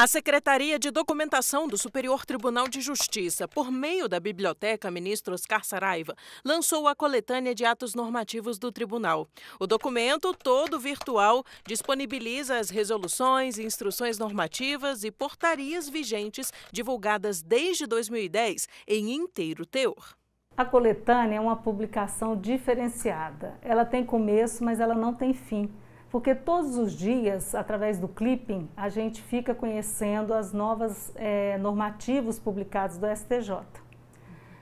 A Secretaria de Documentação do Superior Tribunal de Justiça, por meio da Biblioteca Ministro Oscar Saraiva, lançou a coletânea de atos normativos do tribunal. O documento, todo virtual, disponibiliza as resoluções, instruções normativas e portarias vigentes divulgadas desde 2010 em inteiro teor. A coletânea é uma publicação diferenciada. Ela tem começo, mas ela não tem fim porque todos os dias, através do clipping, a gente fica conhecendo as novas é, normativos publicados do STJ.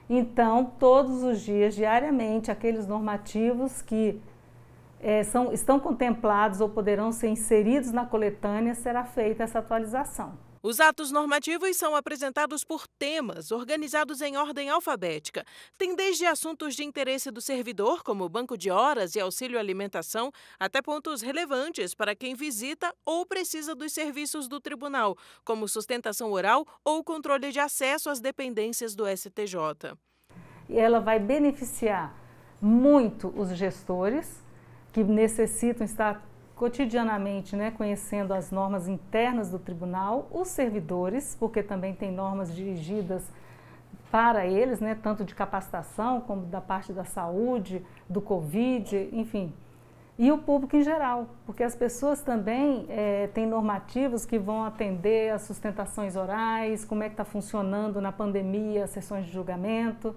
Então, todos os dias, diariamente, aqueles normativos que é, são, estão contemplados ou poderão ser inseridos na coletânea, será feita essa atualização. Os atos normativos são apresentados por temas, organizados em ordem alfabética. Tem desde assuntos de interesse do servidor, como banco de horas e auxílio alimentação, até pontos relevantes para quem visita ou precisa dos serviços do tribunal, como sustentação oral ou controle de acesso às dependências do STJ. E ela vai beneficiar muito os gestores que necessitam estar cotidianamente, né, conhecendo as normas internas do tribunal, os servidores, porque também tem normas dirigidas para eles, né, tanto de capacitação como da parte da saúde, do Covid, enfim, e o público em geral, porque as pessoas também é, têm normativos que vão atender as sustentações orais, como é que está funcionando na pandemia, as sessões de julgamento.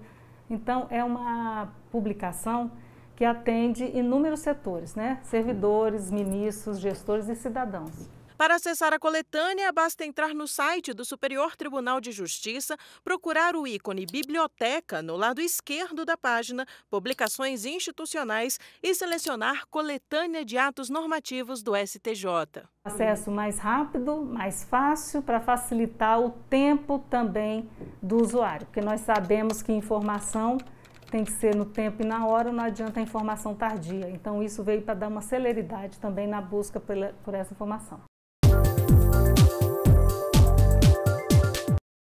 Então, é uma publicação que atende inúmeros setores, né? servidores, ministros, gestores e cidadãos. Para acessar a coletânea, basta entrar no site do Superior Tribunal de Justiça, procurar o ícone Biblioteca no lado esquerdo da página, Publicações Institucionais e selecionar Coletânea de Atos Normativos do STJ. Acesso mais rápido, mais fácil, para facilitar o tempo também do usuário, porque nós sabemos que informação tem que ser no tempo e na hora, não adianta a informação tardia. Então, isso veio para dar uma celeridade também na busca por essa informação.